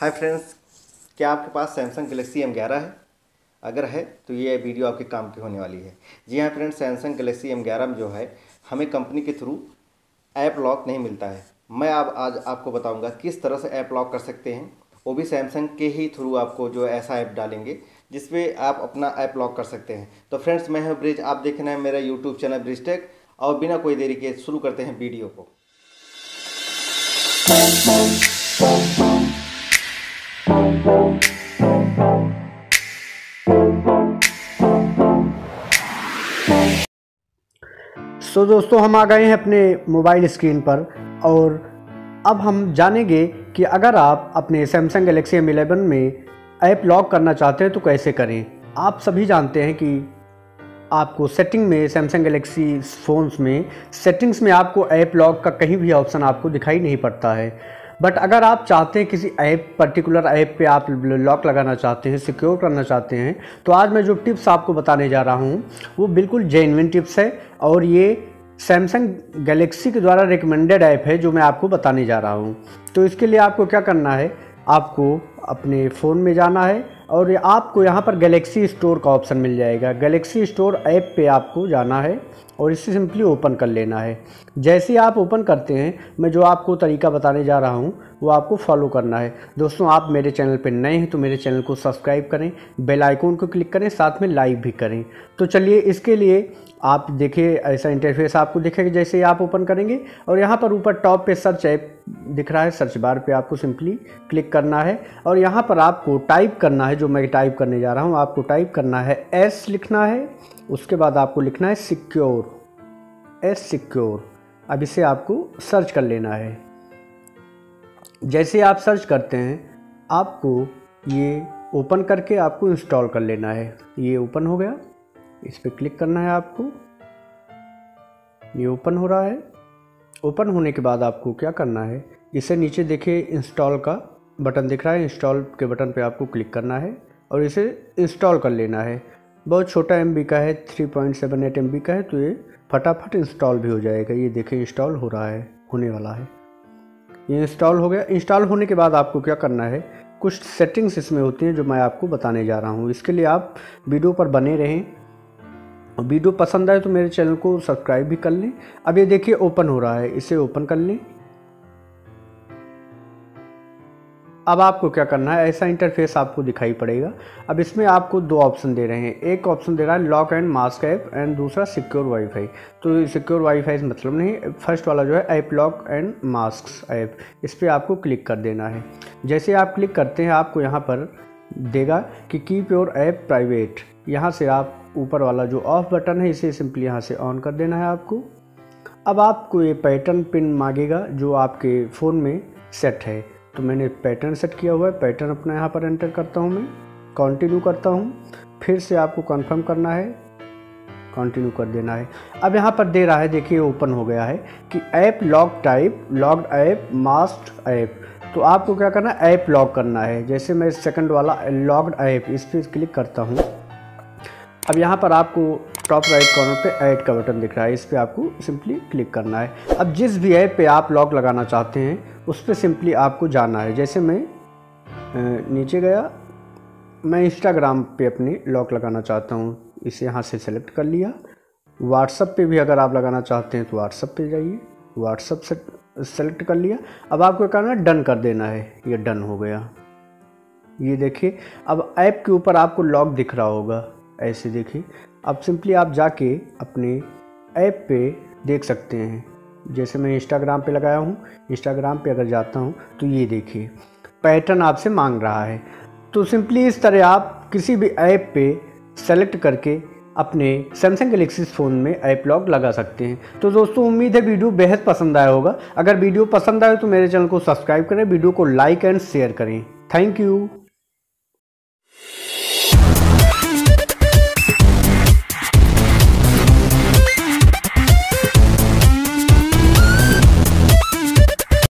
Hi friends, क्या आपके पास Samsung Galaxy M ग्यारह है? अगर है तो ये वीडियो आपके काम की होने वाली है। जी हाँ फ्रेंड्स सैमसंग गलेक्सी एम ग्यारह में जो है, हमें कंपनी के थ्रू ऐप लॉक नहीं मिलता है। मैं आप आज आपको बताऊँगा किस तरह से ऐप लॉक कर सकते हैं। वो भी सैमसंग के ही थ्रू आपको जो ऐसा ऐप डालेंगे, जिसपे आप अपना ऐप लॉक कर सकते हैं। तो फ्रेंड्स, मैं हूँ ब्रिज, आप देख रहे हैं मेरा यूट्यूब चैनल ब्रिज टेक। और बिना कोई देरी के शुरू करते हैं वीडियो को। सो दोस्तों, हम आ गए हैं अपने मोबाइल स्क्रीन पर और अब हम जानेंगे कि अगर आप अपने सैमसंग गलेक्सी एम एलेवन में ऐप लॉक करना चाहते हैं तो कैसे करें? आप सभी जानते हैं कि आपको सेटिंग में सैमसंग गलेक्सी फ़ोन्स में सेटिंग्स में आपको ऐप लॉक का कहीं भी ऑप्शन आपको दिखाई नहीं पड़ता है। बट अगर आप चाहते हैं किसी ऐप पर्टिकुलर ऐप पे आप लॉक लगाना चाहते हैं सिक्योर करना चाहते हैं तो आज मैं जो टिप्स आपको बताने जा रहा हूँ, वो बिल्कुल जेनविन टिप्स है और ये सैमसंग गैलेक्सी के द्वारा रिकमेंडेड ऐप है जो मैं आपको बताने जा रहा हूँ। तो इसके लिए आपको क्या करना है आपको अपने फ़ोन में जाना है और आपको यहाँ पर गैलेक्सी स्टोर का ऑप्शन मिल जाएगा। गैलेक्सी स्टोर ऐप पे आपको जाना है और इसे सिंपली ओपन कर लेना है। जैसे आप ओपन करते हैं, मैं जो आपको तरीका बताने जा रहा हूँ, वो आपको फॉलो करना है। दोस्तों, आप मेरे चैनल पर नए हैं तो मेरे चैनल को सब्सक्राइब करें बेल आइकॉन को क्लिक करें, साथ में लाइक भी करें। तो चलिए, इसके लिए आप देखिए, ऐसा इंटरफेस आपको दिखेगा जैसे ही आप ओपन करेंगे। और यहाँ पर ऊपर टॉप पे सर्च ऐप दिख रहा है सर्च बार पे आपको सिंपली क्लिक करना है। और यहाँ पर आपको टाइप करना है, जो मैं टाइप करने जा रहा हूँ, आपको टाइप करना है एस लिखना है, उसके बाद आपको लिखना है सिक्योर एस सिक्योर अब इसे आपको सर्च कर लेना है। जैसे आप सर्च करते हैं, आपको ये ओपन करके आपको इंस्टॉल कर लेना है। ये ओपन हो गया। इस पर क्लिक करना है आपको। ये ओपन हो रहा है। ओपन होने के बाद आपको क्या करना है, इसे नीचे देखिए इंस्टॉल का बटन दिख रहा है। इंस्टॉल के बटन पे आपको क्लिक करना है और इसे इंस्टॉल कर लेना है। बहुत छोटा एमबी का है 3.78 पॉइंट सेवन एट एम का है तो ये फटाफट इंस्टॉल भी हो जाएगा। ये देखें इंस्टॉल हो रहा है, होने वाला है। ये इंस्टॉल हो गया। इंस्टॉल होने के बाद आपको क्या करना है, कुछ सेटिंग्स इसमें होती हैं जो मैं आपको बताने जा रहा हूँ। इसके लिए आप वीडियो पर बने रहें। वीडियो पसंद आए तो मेरे चैनल को सब्सक्राइब भी कर लें। अब ये देखिए, ओपन हो रहा है। इसे ओपन कर लें। अब आपको क्या करना है? ऐसा इंटरफेस आपको दिखाई पड़ेगा। अब इसमें आपको दो ऑप्शन दे रहे हैं। एक ऑप्शन दे रहा है lock and mask app and दूसरा सिक्योर वाईफाई। तो सिक्योर वाईफाई मतलब नहीं, फ़र्स्ट वाला जो है app lock and mask app. इस पर आपको क्लिक कर देना है। जैसे आप क्लिक करते हैं, आपको यहाँ पर देगा कि कीप योर ऐप प्राइवेट यहाँ से आप ऊपर वाला जो ऑफ़ बटन है, इसे सिंपली यहाँ से ऑन कर देना है आपको। अब आपको ये पैटर्न पिन मांगेगा, जो आपके फ़ोन में सेट है। तो मैंने पैटर्न सेट किया हुआ है। पैटर्न अपना यहाँ पर एंटर करता हूँ मैं। कंटिन्यू करता हूँ। फिर से आपको कंफर्म करना है। कंटिन्यू कर देना है। अब यहाँ पर दे रहा है, देखिए ओपन हो गया है कि app lock type locked app mask app तो आपको क्या करना है? ऐप लॉक करना है। जैसे मैं सेकंड वाला लॉक्ड ऐप इस पर क्लिक करता हूँ। अब यहाँ पर आपको टॉप राइट कॉर्नर पे ऐड का बटन दिख रहा है। इस पर आपको सिंपली क्लिक करना है। अब जिस भी ऐप पे आप लॉक लगाना चाहते हैं, उस पर सिंपली आपको जाना है। जैसे मैं नीचे गया, मैं इंस्टाग्राम पे अपनी लॉक लगाना चाहता हूँ। इसे यहाँ से सेलेक्ट कर लिया। व्हाट्सअप पे भी अगर आप लगाना चाहते हैं तो व्हाट्सअप पे जाइए। व्हाट्सअप से सेलेक्ट कर लिया। अब आपको करना डन कर देना है। ये डन हो गया। ये देखिए, अब ऐप के ऊपर आपको लॉक दिख रहा होगा। ऐसे देखिए। अब सिंपली आप जाके अपने ऐप पे देख सकते हैं। जैसे मैं इंस्टाग्राम पे लगाया हूँ। इंस्टाग्राम पे अगर जाता हूँ तो ये देखिए। पैटर्न आपसे मांग रहा है। तो सिंपली इस तरह आप किसी भी ऐप पे सेलेक्ट करके अपने सैमसंग गलेक्सी फ़ोन में ऐप लॉक लगा सकते हैं। तो दोस्तों, उम्मीद है वीडियो बेहद पसंद आया होगा। अगर वीडियो पसंद आए तो मेरे चैनल को सब्सक्राइब करें, वीडियो को लाइक एंड शेयर करें। Thank you